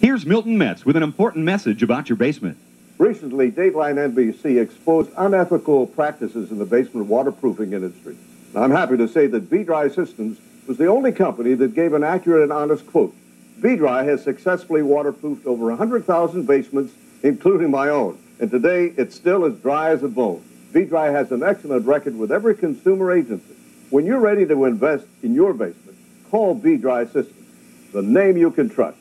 Here's Milton Metz with an important message about your basement. Recently, Dateline NBC exposed unethical practices in the basement waterproofing industry. I'm happy to say that B-Dry Systems was the only company that gave an accurate and honest quote. B-Dry has successfully waterproofed over 100,000 basements, including my own. And today, it's still as dry as a bone. B-Dry has an excellent record with every consumer agency. When you're ready to invest in your basement, call B-Dry Systems, the name you can trust.